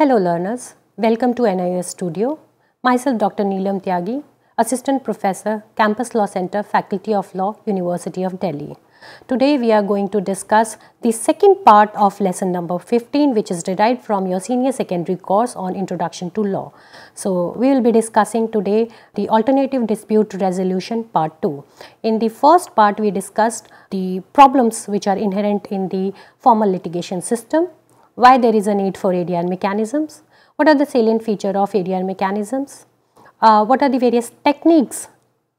Hello learners, welcome to NIOS Studio. Myself Dr. Neelam Tyagi, Assistant Professor, Campus Law Center, Faculty of Law, University of Delhi. Today we are going to discuss the second part of lesson number 15 which is derived from your senior secondary course on Introduction to Law. So we will be discussing today the alternative dispute resolution part 2. In the first part we discussed the problems which are inherent in the formal litigation system, why there is a need for ADR mechanisms, what are the salient feature of ADR mechanisms, uh, what are the various techniques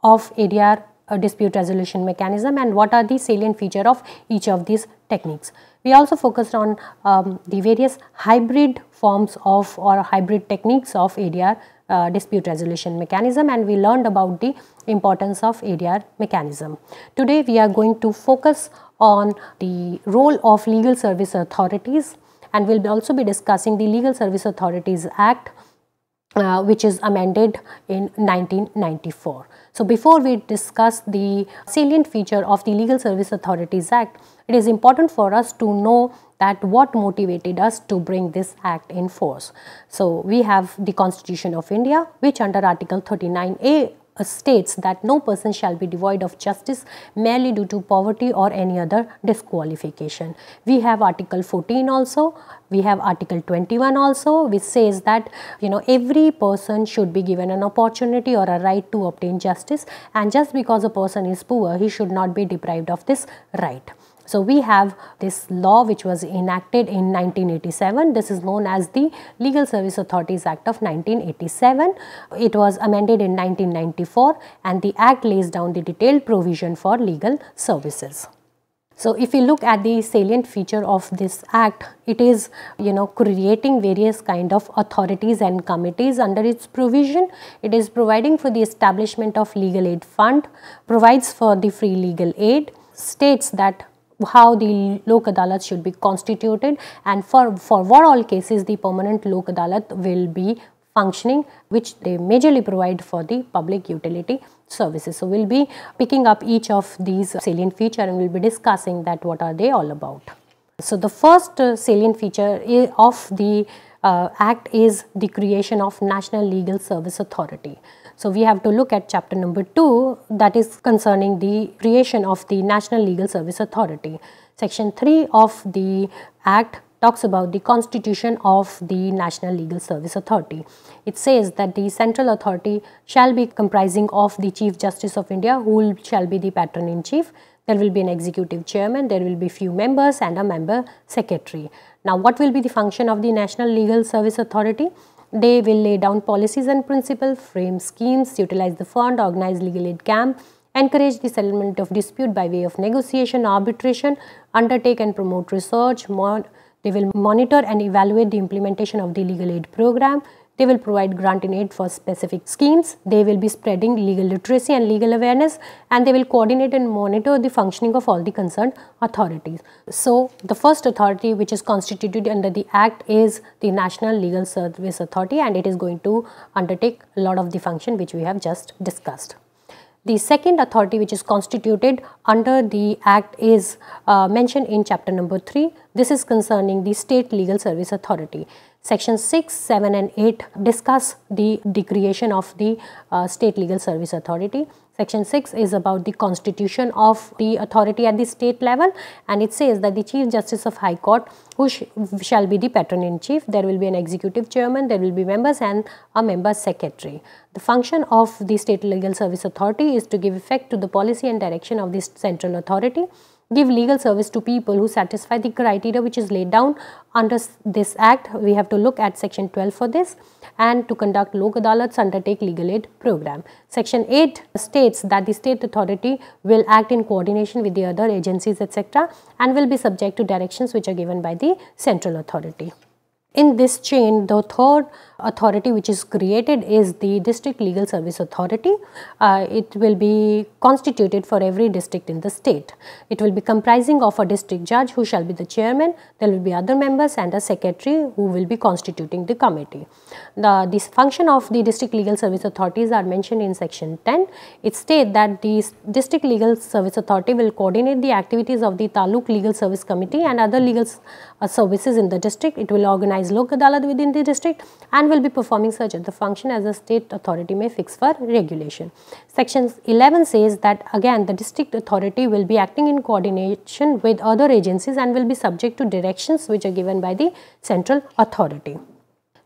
of ADR a dispute resolution mechanism and what are the salient feature of each of these techniques. We also focused on um, the various hybrid forms of or hybrid techniques of ADR uh, dispute resolution mechanism and we learned about the importance of ADR mechanism. Today we are going to focus on the role of legal service authorities and we will also be discussing the Legal Service Authorities Act uh, which is amended in 1994. So, before we discuss the salient feature of the Legal Service Authorities Act, it is important for us to know that what motivated us to bring this act in force. So, we have the Constitution of India which under Article 39A Uh, states that no person shall be devoid of justice merely due to poverty or any other disqualification. We have article 14 also, we have article 21 also which says that you know every person should be given an opportunity or a right to obtain justice and just because a person is poor he should not be deprived of this right. So, we have this law which was enacted in 1987. This is known as the Legal Service Authorities Act of 1987. It was amended in 1994 and the act lays down the detailed provision for legal services. So, if you look at the salient feature of this act, it is you know creating various kind of authorities and committees under its provision. It is providing for the establishment of legal aid fund, provides for the free legal aid, states that how the Lok Adalat should be constituted and for, for what all cases the permanent Lok Adalat will be functioning which they majorly provide for the public utility services. So, we will be picking up each of these salient feature and we will be discussing that what are they all about. So, the first uh, salient feature of the uh, act is the creation of National Legal Service Authority. So, we have to look at chapter number 2 that is concerning the creation of the National Legal Service Authority. Section 3 of the Act talks about the constitution of the National Legal Service Authority. It says that the central authority shall be comprising of the Chief Justice of India who shall be the patron in chief. There will be an executive chairman, there will be few members and a member secretary. Now, what will be the function of the National Legal Service Authority? They will lay down policies and principles, frame schemes, utilize the fund, organize legal aid camp, encourage the settlement of dispute by way of negotiation, arbitration, undertake and promote research, they will monitor and evaluate the implementation of the legal aid program, they will provide grant in aid for specific schemes. They will be spreading legal literacy and legal awareness and they will coordinate and monitor the functioning of all the concerned authorities. So, the first authority which is constituted under the act is the National Legal Service Authority and it is going to undertake a lot of the function which we have just discussed. The second authority which is constituted under the act is uh, mentioned in chapter number 3. This is concerning the State Legal Service Authority. Section 6, 7 and 8 discuss the, the creation of the uh, State Legal Service Authority. Section 6 is about the constitution of the authority at the state level and it says that the Chief Justice of High Court who sh shall be the patron in chief, there will be an executive chairman, there will be members and a member secretary. The function of the State Legal Service Authority is to give effect to the policy and direction of this central authority give legal service to people who satisfy the criteria which is laid down under this act. We have to look at section 12 for this and to conduct Lok Adalats undertake legal aid program. Section 8 states that the state authority will act in coordination with the other agencies etc. and will be subject to directions which are given by the central authority. In this chain, the third authority which is created is the District Legal Service Authority. Uh, it will be constituted for every district in the state. It will be comprising of a district judge who shall be the chairman, there will be other members and a secretary who will be constituting the committee. The this function of the District Legal Service Authorities are mentioned in section 10. It states that the District Legal Service Authority will coordinate the activities of the Taluk Legal Service Committee and other legal uh, services in the district. It will organize Lok Adalat within the district and will be performing such the function as the state authority may fix for regulation. Section 11 says that again the district authority will be acting in coordination with other agencies and will be subject to directions which are given by the central authority.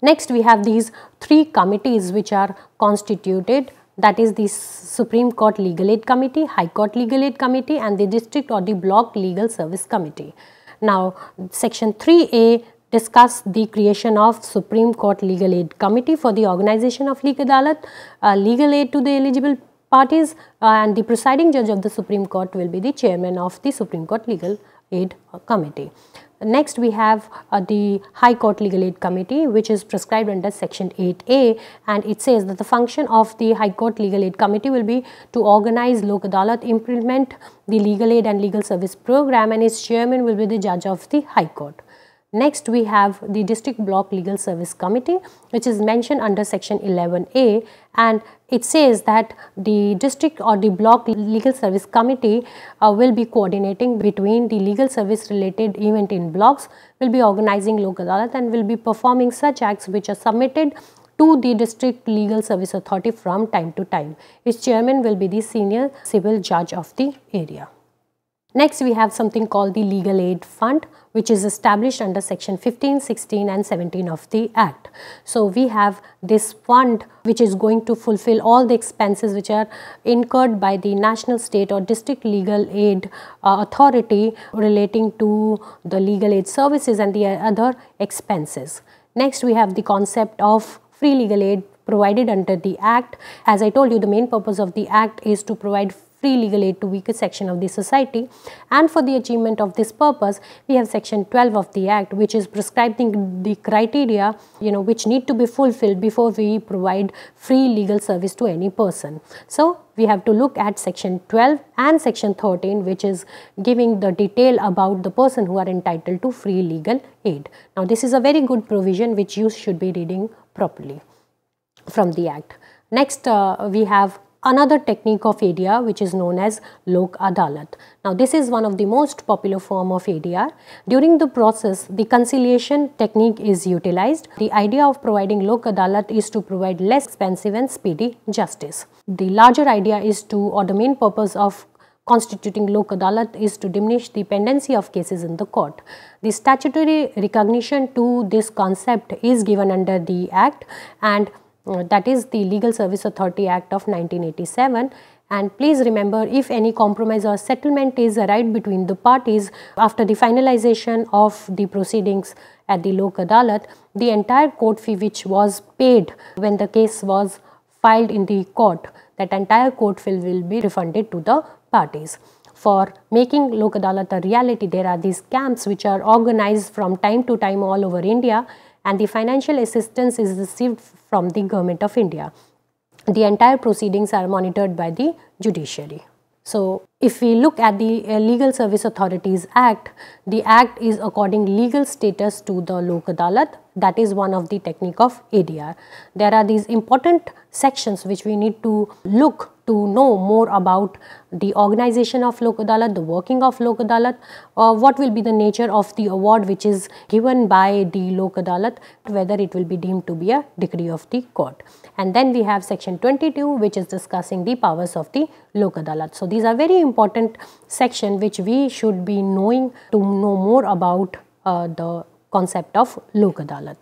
Next we have these three committees which are constituted that is the Supreme Court Legal Aid Committee, High Court Legal Aid Committee and the District or the Block Legal Service Committee. Now, section 3A discuss the creation of Supreme Court Legal Aid Committee for the organization of legal adalat, uh, legal aid to the eligible parties uh, and the presiding judge of the Supreme Court will be the chairman of the Supreme Court Legal Aid Committee. Next we have uh, the High Court Legal Aid Committee which is prescribed under section 8A and it says that the function of the High Court Legal Aid Committee will be to organize Lok Adalat, implement the legal aid and legal service program and its chairman will be the judge of the High Court. Next we have the District Block Legal Service Committee which is mentioned under section 11A and it says that the district or the block legal service committee uh, will be coordinating between the legal service related event in blocks, will be organizing Lok Adalat and will be performing such acts which are submitted to the district legal service authority from time to time. Its chairman will be the senior civil judge of the area. Next we have something called the legal aid fund which is established under section 15, 16 and 17 of the act. So we have this fund which is going to fulfill all the expenses which are incurred by the national state or district legal aid uh, authority relating to the legal aid services and the other expenses. Next we have the concept of free legal aid provided under the act. As I told you the main purpose of the act is to provide free legal aid to weaker section of the society and for the achievement of this purpose we have section 12 of the act which is prescribing the criteria you know which need to be fulfilled before we provide free legal service to any person. So we have to look at section 12 and section 13 which is giving the detail about the person who are entitled to free legal aid. Now this is a very good provision which you should be reading properly from the act. Next uh, we have another technique of ADR which is known as Lok Adalat. Now this is one of the most popular form of ADR. During the process the conciliation technique is utilized. The idea of providing Lok Adalat is to provide less expensive and speedy justice. The larger idea is to or the main purpose of constituting Lok Adalat is to diminish the pendency of cases in the court. The statutory recognition to this concept is given under the Act and Uh, that is the Legal Service Authority Act of 1987 and please remember if any compromise or settlement is arrived between the parties after the finalization of the proceedings at the Lok Adalat, the entire court fee which was paid when the case was filed in the court, that entire court fee will be refunded to the parties. For making Lok Adalat a reality, there are these camps which are organized from time to time all over India and the financial assistance is received from the government of India. The entire proceedings are monitored by the judiciary. So, if we look at the uh, Legal Service Authorities Act, the Act is according legal status to the Lok Adalat that is one of the technique of ADR. There are these important sections which we need to look to know more about the organization of Lok Adalat, the working of Lok Adalat, uh, what will be the nature of the award which is given by the Lok Adalat, whether it will be deemed to be a decree of the court. And then we have section 22 which is discussing the powers of the Lok Adalat. So these are very important section which we should be knowing to know more about uh, the concept of Lok Adalat.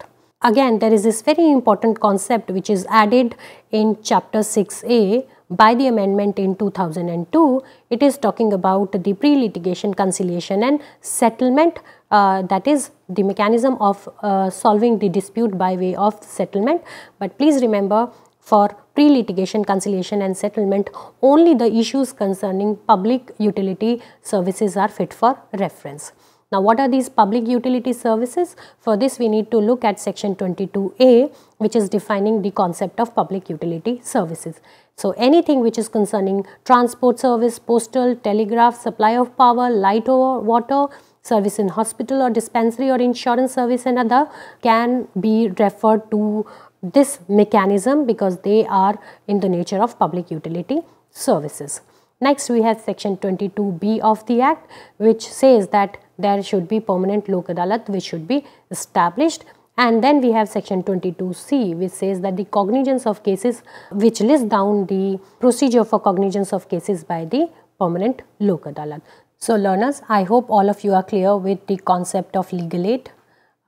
Again, there is this very important concept which is added in chapter 6a by the amendment in 2002. It is talking about the pre-litigation conciliation and settlement uh, that is the mechanism of uh, solving the dispute by way of settlement. But please remember for pre-litigation conciliation and settlement only the issues concerning public utility services are fit for reference. Now, what are these public utility services? For this, we need to look at section 22A, which is defining the concept of public utility services. So, anything which is concerning transport service, postal, telegraph, supply of power, light or water, service in hospital or dispensary or insurance service and other can be referred to this mechanism because they are in the nature of public utility services. Next we have section 22b of the act which says that there should be permanent lok adalat which should be established And then we have section 22C which says that the cognizance of cases which lists down the procedure for cognizance of cases by the permanent Lok Adalat. So learners, I hope all of you are clear with the concept of legal aid,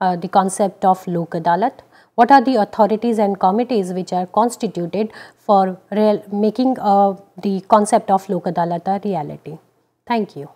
uh, the concept of Lok Adalat, what are the authorities and committees which are constituted for making uh, the concept of Lok Adalat a reality. Thank you.